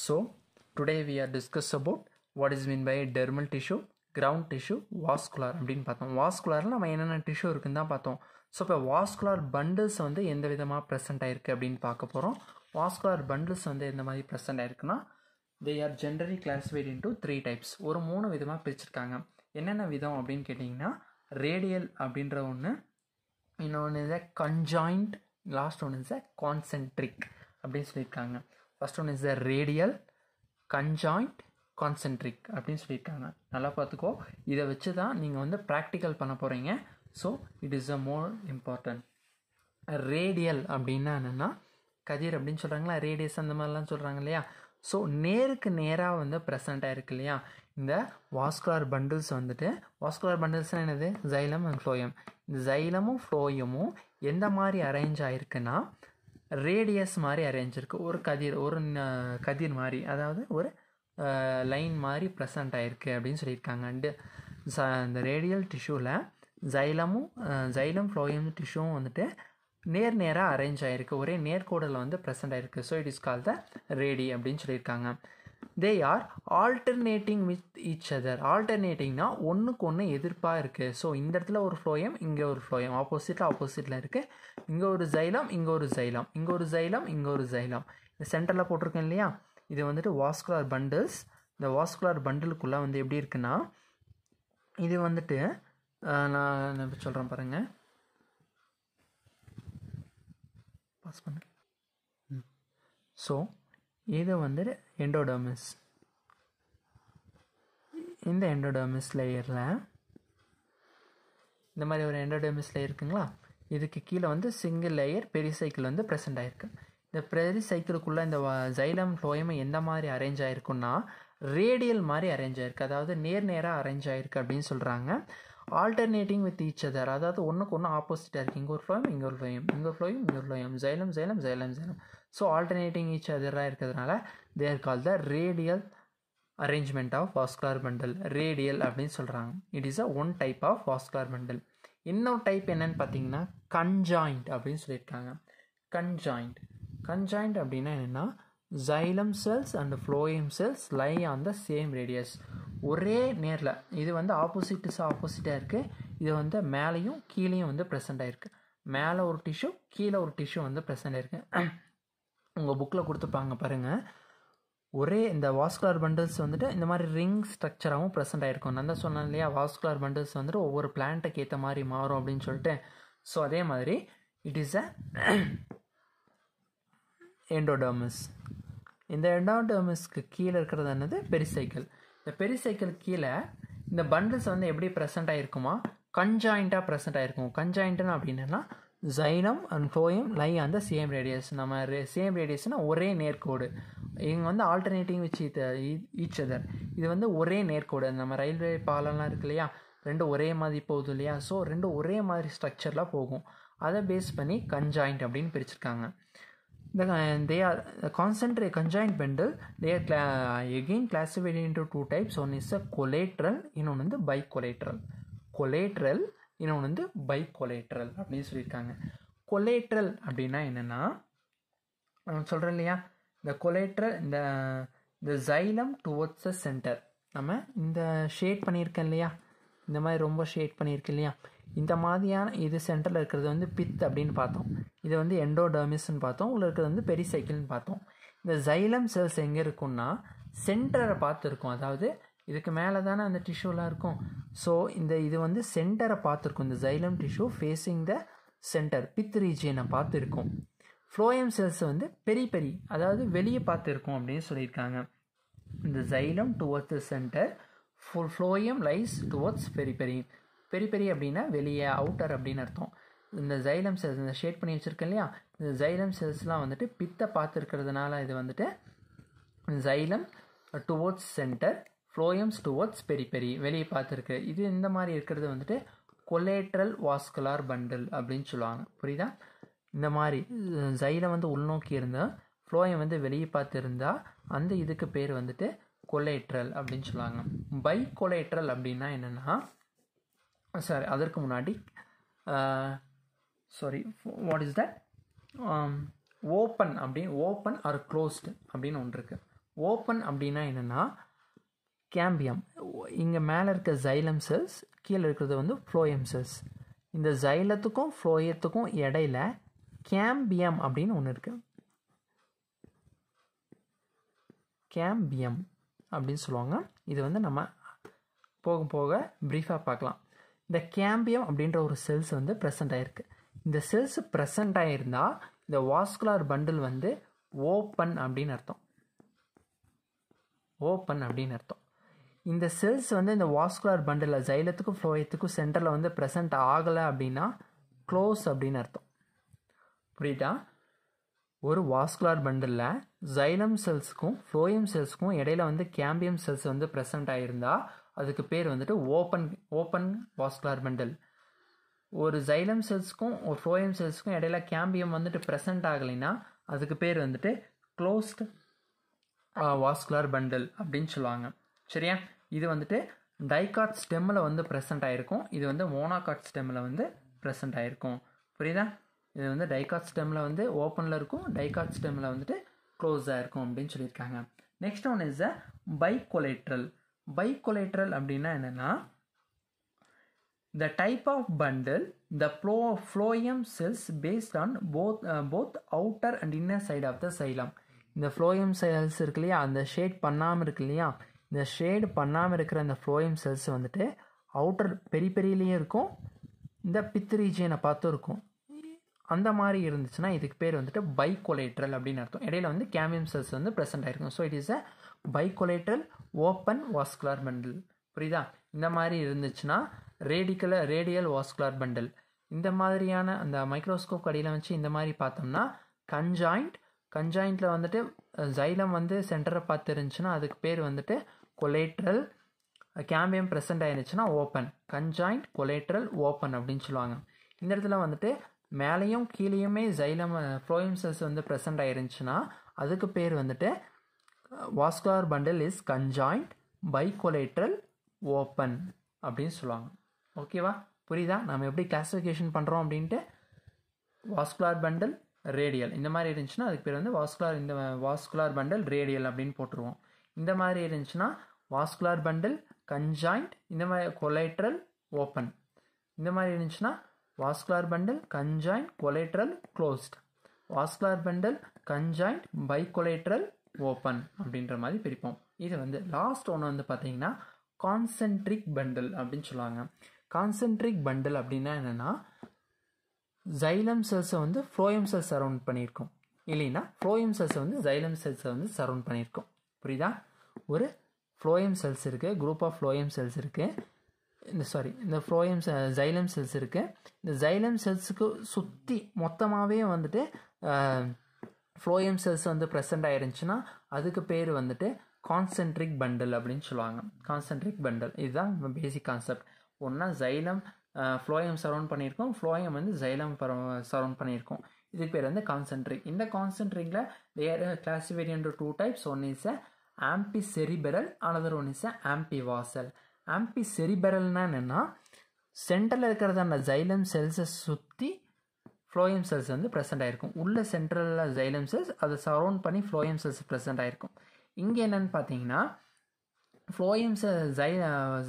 So today we are discuss about what is mean by dermal tissue, ground tissue, vascular அப்படின்னு பார்த்தோம். வாஸ்குலாரில் நம்ம என்னென்ன tissue இருக்குன்னு தான் பார்த்தோம். ஸோ இப்போ வாஸ்குலார் பண்டில்ஸ் வந்து எந்த விதமாக ப்ரெசென்ட் ஆயிருக்கு அப்படின்னு பார்க்க போகிறோம் வாஸ்குலார் பண்டில்ஸ் வந்து எந்த மாதிரி ப்ரெசென்ட் ஆயிருக்குன்னா they are generally classified into three types ஒரு மூணு விதமாக பிரிச்சிருக்காங்க. என்னென்ன விதம் அப்படின்னு கேட்டிங்கன்னா ரேடியல் அப்படின்ற ஒன்று இன்னொன்று is a conjoint last one is a concentric அப்படின்னு சொல்லியிருக்காங்க. First one is the radial conjoint concentric அப்படின்னு சொல்லியிருக்காங்க. நல்லா பார்த்துக்கோ. இதை வச்சு தான் நீங்கள் வந்து ப்ராக்டிக்கல் பண்ண போகிறீங்க so it is a more important radial அப்படின்னா என்னென்னா கதிர் அப்படின்னு சொல்கிறாங்களா ரேடியஸ் அந்த மாதிரிலாம் சொல்கிறாங்க இல்லையா? ஸோ நேருக்கு நேராக வந்து ப்ரெசண்ட்டாக இருக்கு இல்லையா? இந்த வாஸ்குலர் பண்டில்ஸ் வந்துட்டு வாஸ்குலர் பண்டில்ஸ்னால் என்னது? ஜைலம் அண்ட் ஃப்ளோயம் இந்த ஜைலமும் ஃப்ளோயமும் எந்த மாதிரி அரேஞ்ச் ஆகிருக்குன்னா ரேடியஸ் மாதிரி அரேஞ்ச் இருக்கு. ஒரு கதிர் ஒரு கதிர் மாதிரி. அதாவது ஒரு லைன் மாதிரி ப்ரெசண்ட் ஆயிருக்கு அப்படின்னு சொல்லியிருக்காங்க. அண்டு இந்த ரேடியல் டிஷ்யூவில் ஜைலமும் ஜைலம் ஃப்ளோயம் டிஷ்யூவும் வந்துட்டு நேர் நேராக அரேஞ்ச் ஆகிருக்கு ஒரே நேர்கோடலில் வந்து ப்ரெசண்ட் ஆயிருக்கு. So it is call the radial அப்படின்னு சொல்லியிருக்காங்க. They are alternating with each other ஆல்டர்னேட்டிங்னா ஒன்றுக்கு ஒன்று எதிர்ப்பாக இருக்குது ஸோ இந்த இடத்துல ஒரு ஃப்ளோயம் இங்கே ஒரு ஃப்ளோயம் ஆப்போசிட்டில் ஆப்போசிட்டில் இருக்குது இங்கே ஒரு ஜைலம் இங்கே ஒரு ஜைலம் இங்கே ஒரு ஜைலம் இங்கே ஒரு ஜைலம் இந்த சென்டரில் போட்டிருக்கேன் இல்லையா? இது வந்துட்டு வாஸ்குலார் பண்டில்ஸ் இந்த வாஸ்குலார் பண்டிலுக்குள்ளே வந்து எப்படி இருக்குன்னா இது வந்துட்டு நான் எப்படி சொல்கிறேன் பாருங்கள் பாஸ் பண்ணு. ஸோ இது வந்துட்டு எண்டோடர்மிஸ் இந்த எண்டோடர்மிஸ் லேயரில் இந்த மாதிரி ஒரு எண்டோடர்மிஸ் லேயர் இருக்குங்களா? இதுக்கு கீழே வந்து சிங்கிள் லேயர் பெரிசைக்கிள் வந்து ப்ரெசென்ட் ஆயிருக்கு. இந்த பெரிசைக்கிளுக்குள்ளே இந்த ஜைலம் ஃப்ளோயம் எந்த மாதிரி அரேஞ்ச் ஆயிருக்குன்னா ரேடியல் மாதிரி அரேஞ்ச் ஆயிருக்கு. அதாவது நேர் நேராக அரேஞ்ச் ஆயிருக்கு அப்படின்னு சொல்கிறாங்க ஆல்டர்னேட்டிங் வித் ஈச் அதர் அதாவது ஒன்றுக்கு ஒன்று ஆப்போசிட்டாக இருக்குது இங்கே ஒரு ஃப்ளோயம் இங்கே ஒரு ஃப்ளோயம் இங்கே ஒரு ஃப்ளோயம் இங்கே ஒரு phloem xylem xylem xylem xylem so alternating each அதராக இருக்கிறதுனால they're call the radial arrangement of vascular bundle radial அப்படின்னு சொல்கிறாங்க it is a one type of vascular bundle இன்னொரு டைப் என்னன்னு பார்த்தீங்கன்னா கன்ஜாயிண்ட் அப்படின்னு சொல்லியிருக்காங்க. கன்ஜாயிண்ட் கன்ஜாயிண்ட் அப்படின்னா என்னென்னா xylem cells and phloem cells lie on the same radius ஒரே நேரில் இது வந்து ஆப்போசிட்ஸ் ஆப்போசிட்டாக இருக்குது இது வந்து மேலேயும் கீழேயும் வந்து ப்ரெசென்ட் ஆகிருக்கு மேலே ஒரு டிஷ்யூ கீழே ஒரு டிஷ்யூ வந்து ப்ரெசென்ட் ஆயிருக்கு உங்கள் புக்கில் கொடுத்துருப்பாங்க பாருங்கள் ஒரே இந்த வாஸ்குலர் பண்டில்ஸ் வந்துட்டு இந்த மாதிரி ரிங் ஸ்ட்ரக்சராகவும் ப்ரெசென்ட் ஆகிருக்கும் நான் தான் சொன்னேன் இல்லையா வாஸ்குலர் பண்டில்ஸ் வந்துட்டு ஒவ்வொரு பிளான்ட்டுக்கு ஏற்ற மாதிரி மாறும் அப்படின்னு சொல்லிட்டு. ஸோ அதே மாதிரி இட் இஸ் அ எண்டோடர்மஸ் இந்த எண்டோடர்மஸ்க்கு கீழே இருக்கிறது என்னது? பெரிசைக்கிள் இந்த பெரிசைக்கிள் கீழே இந்த பண்டில்ஸ் வந்து எப்படி ப்ரெசென்ட் ஆகிருக்குமா கன்ஜாயிண்ட்டாக ப்ரெசென்ட் ஆகிருக்கும் கன்ஜாயிண்ட்னு அப்படின்னா ஜைனம் அண்ட் ஃபோயம் லை அந்த சேம் ரேடியஸ் நம்ம சேம் ரேடியஸ்னா ஒரே நேர்கோடு. இவங்க வந்து ஆல்டர்னேட்டிங் விச் ஈச் அதர் இது வந்து ஒரே நேர்கோடு. நம்ம ரயில்வே பாலம்லாம் இருக்கு இல்லையா? ரெண்டும் ஒரே மாதிரி போகுது இல்லையா ஸோ ரெண்டும் ஒரே மாதிரி ஸ்ட்ரக்சரில் போகும் அதை பேஸ் பண்ணி கன்ஜாயிண்ட் அப்படின்னு பிரிச்சிருக்காங்க The, they they are uh, concentric conjoint bundle. They are cla- again classified into two types. One is a collateral, இன்னொன்று வந்து bicollateral. Collateral, இன்னொன்று வந்து bicollateral அப்படின்னு சொல்லியிருக்காங்க கொலேட்ரல் அப்படின்னா என்னென்னா நான் சொல்கிறேன் இல்லையா இந்த கொலேட்ரல் இந்த இந்த ஜைலம் டுவர்ட்ஸ் த சென்டர் நம்ம இந்த ஷேட் பண்ணியிருக்கேன் இல்லையா இந்த மாதிரி ரொம்ப ஷேட் பண்ணியிருக்கு இல்லையா இந்த மாதிரியான இது சென்டரில் இருக்கிறது வந்து பித் அப்படின்னு பார்த்தோம். இது வந்து எண்டோடர்மிஸ்ன்னு பார்த்தோம். உள்ள இருக்கிறது வந்து பெரிசைக்கிள்னு பார்த்தோம். இந்த ஜைலம் செல்ஸ் எங்கே இருக்கும்னா சென்டரை பார்த்துருக்கோம். அதாவது இதுக்கு மேலே தானே அந்த டிஷ்யூலாம் இருக்கும். ஸோ இந்த இது வந்து சென்டரை பார்த்துருக்கும். இந்த xylem tissue facing the center pith ரீஜியனை பார்த்துருக்கோம். ஃப்ளோயம் செல்ஸ் வந்து பெரிய பெரிய அதாவது வெளியே பார்த்துருக்கோம் அப்படின்னு சொல்லியிருக்காங்க. இந்த xylem towards center full phloem lies towards peri peri peri peri அப்படின்னா வெளியே அவுட்டர் அப்படின்னு அர்த்தம். இந்த ஜைலம் செல்ஸ் இந்த ஷேட் பண்ணி வச்சுருக்கேன் இல்லையா? இந்த ஜைலம் செல்ஸ்லாம் வந்துட்டு பித்தை பார்த்துருக்கிறதுனால இது வந்துட்டு xylem towards center phloems towards peri peri வெளியே பார்த்துருக்கு. இது இந்த மாதிரி இருக்கிறது வந்துட்டு கொலேட்ரல் வாஸ்குலார் பண்டில் அப்படின்னு சொல்லுவாங்க. புரியுதா? இந்த மாதிரி ஜைலம் வந்து உள்நோக்கி இருந்தால் ஃப்ளோயம் வந்து வெளியே பார்த்து இருந்தால் அந்த இதுக்கு பேர் வந்துட்டு கொலேட்ரல் அப்படின்னு சொல்லுவாங்க. பை கொலேட்ரல் அப்படின்னா என்னென்னா சாரி அதற்கு முன்னாடி sorry what is that open அப்படின்னு ஓப்பன் ஆர் க்ளோஸ்டு அப்படின்னு ஒன்று இருக்குது ஓப்பன் அப்படின்னா என்னென்னா கேம்பியம் இங்கே மேலே இருக்க ஜைலம் செல்ஸ் கீழே இருக்கிறது வந்து ஃப்ளோயம் செல்ஸ் இந்த ஜைலத்துக்கும் ஃப்ளோயத்துக்கும் இடையில கேம்பியம் அப்படின்னு ஒன்று இருக்குது கேம்பியம் அப்படின்னு சொல்லுவாங்க. இது வந்து நம்ம போக போக ப்ரீஃபாக பார்க்கலாம். இந்த கேம்பியம் அப்படின்ற ஒரு செல்ஸ் வந்து ப்ரெசென்ட் ஆகிருக்கு இந்த செல்ஸ் ப்ரெசென்ட் ஆகிருந்தால் இந்த வாஸ்குலார் பண்டில் வந்து ஓப்பன் அப்படின்னு அர்த்தம். ஓப்பன் அப்படின்னு அர்த்தம். இந்த செல்ஸ் வந்து இந்த வாஸ்குலார் பண்டில் ஜைலத்துக்கும் ஃப்ளோயத்துக்கும் சென்டரில் வந்து ப்ரெசென்ட் ஆகலை அப்படின்னா க்ளோஸ் அப்படின்னு அர்த்தம். புரியுதா? ஒரு வாஸ்குலார் பண்டிலில் ஜைலம் செல்ஸுக்கும் ஃப்ளோயம் செல்ஸுக்கும் இடையில வந்து கேம்பியம் செல்ஸ் வந்து ப்ரெசன்ட் ஆகியிருந்தால் அதுக்கு பேர் வந்துட்டு ஓப்பன் ஓப்பன் வாஸ்குலார் பண்டில் ஒரு ஜைலம் செல்ஸுக்கும் ஒரு ஃப்ளோயம் செல்ஸுக்கும் இடையில கேம்பியம் வந்துட்டு ப்ரெசென்ட் ஆகலைன்னா அதுக்கு பேர் வந்துட்டு க்ளோஸ்ட் வாஸ்குலார் பண்டில் அப்படின்னு சொல்லுவாங்க. சரியா? இது வந்துட்டு டைகாட் ஸ்டெம்மில் வந்து ப்ரெசென்ட் ஆகிருக்கும் இது வந்து மோனாகாட் ஸ்டெம்மில் வந்து ப்ரெசென்ட் ஆகிருக்கும் புரியுதா? இது வந்து டைகாட் ஸ்டெம்மில் வந்து ஓப்பனில் இருக்கும் டைகாட் ஸ்டெம்மில் வந்துட்டு க்ளோஸாக இருக்கும் அப்படின்னு சொல்லியிருக்காங்க. Next one is a bicollateral bicollateral அப்படின்னா என்னென்னா the type of bundle the flow phloem cells based on both both outer and inner side of the xylem இந்த ஃப்ளோயம் செல்ஸ் இருக்கு இல்லையா அந்த ஷேட் பண்ணாமல் இருக்கு இல்லையா இந்த ஷேடு பண்ணாமல் இருக்கிற அந்த ஃப்ளோயம் செல்ஸ் வந்துட்டு அவுட்டர் பெரிய பெரியலேயும் இருக்கும் இந்த பித் ரீஜியனை பார்த்தும் இருக்கும். அந்த மாதிரி இருந்துச்சுன்னா இதுக்கு பேர் வந்துட்டு பைக்கொலேட்ரல் அப்படின்னு அர்த்தம். இடையில வந்து கேமியம் செல்ஸ் வந்து ப்ரெசென்ட் ஆயிருக்கும். So it is a bicollateral open vascular bundle புரியுதா? இந்த மாதிரி இருந்துச்சுன்னா ரேடிக்கல ரேடியல் வாஸ்குலார் பண்டில் இந்த மாதிரியான அந்த மைக்ரோஸ்கோப் கடையில் வச்சு இந்த மாதிரி பார்த்தோம்னா கன்ஜாயிண்ட் கன்ஜாயிண்டில் வந்துட்டு ஜைலம் வந்து சென்டரை பார்த்து இருந்துச்சுன்னா அதுக்கு பேர் வந்துட்டு கொலேட்ரல் கேம்பியம் ப்ரெசென்ட் ஆயிருந்துச்சுன்னா ஓப்பன் கன்ஜாயிண்ட் கொலேட்ரல் ஓப்பன் அப்படின்னு சொல்லுவாங்க. இந்த இடத்துல வந்துட்டு மேலேயும் கீழேயுமே ஜைலம் ஃப்ளோயம் வந்து ப்ரெசென்ட் ஆயிருந்துச்சுன்னா அதுக்கு பேர் வந்துட்டு vascular bundle is conjoint bicollateral open அப்படின்னு சொல்லுவாங்க. ஓகேவா புரியுதா? நம்ம எப்படி கிளாஸிஃபிகேஷன் பண்ணுறோம் அப்படின்ட்டு? வாஸ்குலார் பண்டல் ரேடியல் இந்த மாதிரி இருந்துச்சுன்னா அதுக்கு பேர் வந்து வாஸ்குலார் இந்த வாஸ்குலார் பண்டல் ரேடியல் அப்படின்னு போட்டுருவோம். இந்த மாதிரி இருந்துச்சுன்னா வாஸ்குலார் பண்டல் கன்ஜாயிண்ட் இந்த மாதிரி கொலைட்ரல் ஓப்பன் இந்த மாதிரி இருந்துச்சுன்னா vascular bundle conjoint collateral closed. Vascular bundle conjoint bicollateral open அப்படின்ற மாதிரி பிரிப்போம். இது வந்து லாஸ்ட் ஒன்று வந்து பார்த்தீங்கன்னா கான்சென்ட்ரிக் பண்டல் அப்படின்னு சொல்லுவாங்க. கான்சென்ட்ரிக் பண்டல் அப்படின்னா என்னென்னா ஜைலம் செல்ஸை வந்து ஃப்ளோயம் செல்ஸ் சரவுண்ட் பண்ணியிருக்கோம். இல்லைன்னா ஃப்ளோயம் செல்ஸை வந்து ஜைலம் செல்ஸை வந்து சரவுண்ட் பண்ணியிருக்கோம். புரியுதா? ஒரு ஃப்ளோயம் செல்ஸ் இருக்குது குரூப் ஆஃப் ஃப்ளோயம் செல்ஸ் இருக்குது இந்த சாரி இந்த ஃப்ளோயம் ஜைலம் செல்ஸ் இருக்குது இந்த ஜைலம் செல்ஸுக்கு சுற்றி மொத்தமாகவே வந்துட்டு ஃப்ளோயம் செல்ஸ் வந்து ப்ரெசென்ட் ஆயிருந்துச்சுன்னா அதுக்கு பேர் வந்துட்டு கான்சென்ட்ரிக் பண்டல் அப்படின்னு சொல்லுவாங்க. கான்சென்ட்ரிக் பண்டல் இதுதான் பேசிக் கான்செப்ட் ஒன்றா ஜைலம் ஃப்ளோயம் சரௌண்ட் பண்ணியிருக்கோம். ஃப்ளோயம் வந்து ஜைலம் சரௌண்ட் பண்ணியிருக்கோம். இதுக்கு பேர் வந்து கான்சென்ட்ரிக் இந்த கான்சென்ட்ரிக்கில் வேறு classified into two types one is a amphicribral another one is a amphivasal amphi செரிபெரல்னா என்னென்னா சென்டரில் இருக்கிறது அந்த ஜைலம் செல்ஸை சுற்றி ஃப்ளோயம் செல்ஸ் வந்து ப்ரெசென்ட் ஆகிருக்கும் உள்ளே சென்ட்ரலில் ஜைலம் செல்ஸ் அதை சரவுண்ட் பண்ணி ஃப்ளோயம் செல்ஸ் ப்ரெசென்ட் ஆயிருக்கும். இங்கே என்னென்னு பார்த்தீங்கன்னா phloem cell xy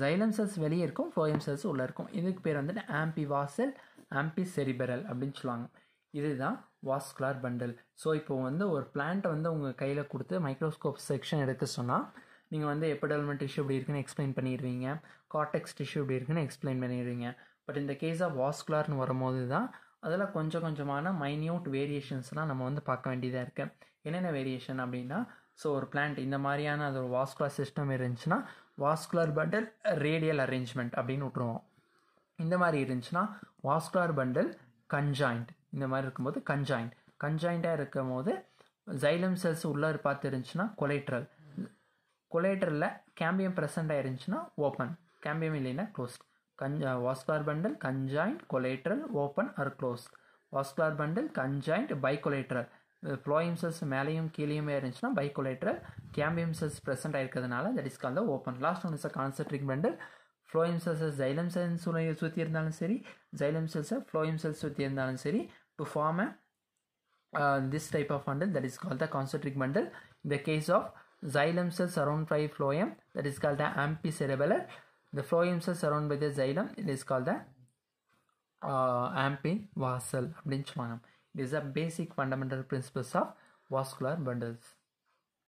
xylem cells வெளியே இருக்கும் ஃப்ளோயம் செல்ஸ் உள்ளே இருக்கும். இதுக்கு பேர் வந்துட்டு ஆம்பி வாசல் ஆம்பி செரிபெரல் அப்படின்னு சொல்லுவாங்க. இதுதான் வாஸ்குலார் பண்டல் ஸோ இப்போ வந்து ஒரு பிளான்ட்டை வந்து உங்கள் கையில் கொடுத்து மைக்ரோஸ்கோப் செக்ஷன் எடுக்க சொன்னால் நீங்கள் வந்து எபிடல்மெண்ட் டிஷ்யூ இப்படி இருக்குன்னு எக்ஸ்பிளைன் பண்ணிடுவீங்க காட்டெக்ஸ் டிஷ்யூ இப்படி இருக்குன்னு எக்ஸ்பிளைன் பண்ணிடுவீங்க பட் இந்த கேஸ் ஆஃப் வாஸ்குலார்னு வரும்போது தான் அதில் கொஞ்சம் கொஞ்சமான மைன்யூட் வேரியேஷன்ஸ்லாம் நம்ம வந்து பார்க்க வேண்டியதாக இருக்குது என்னென்ன வேரியேஷன் அப்படின்னா ஸோ ஒரு பிளான்ட் இந்த மாதிரியான அது ஒரு வாஸ்குலர் சிஸ்டம் இருந்துச்சுன்னா வாஸ்குலர் பண்டல் ரேடியல் அரேஞ்ச்மெண்ட் அப்படின்னு விட்ருவோம் இந்த மாதிரி இருந்துச்சுன்னா வாஸ்குலர் பண்டல் கன்ஜாயிண்ட் இந்த மாதிரி இருக்கும்போது கன்ஜாயிண்ட் கன்ஜாயிண்ட்டாக இருக்கும் போது ஜைலம் செல்ஸ் உள்ளே பார்த்து இருந்துச்சுன்னா கொலைட்ரல் கொலேட்டரில் கேம்பியம் ப்ரெசென்ட் ஆயிருந்துச்சுன்னா ஓப்பன் கேம்பியம் இல்லைன்னா closed ganja vascular bundle conjoint collateral open or closed vascular bundle conjoint bicollateral phloem cells மேலேயும் கீழேயுமே இருந்துச்சுன்னா bicollateral cambium cells present ஆயிருக்கிறதுனால that is call the open last one is a concentric bundle phloem செல்ஸை xylem cells சுற்றி இருந்தாலும் சரி xylem செல்ஸை ஃப்ளோயிம் cells சுற்றி இருந்தாலும் சரி to form a this type of bundle that is call the concentric bundle இந்த case of Xylem cells surrounded by phloem that is called the ampicerebellar. The phloem cells surrounded by the xylem it is called the uh, ampivasal. It is a basic fundamental principles of vascular bundles.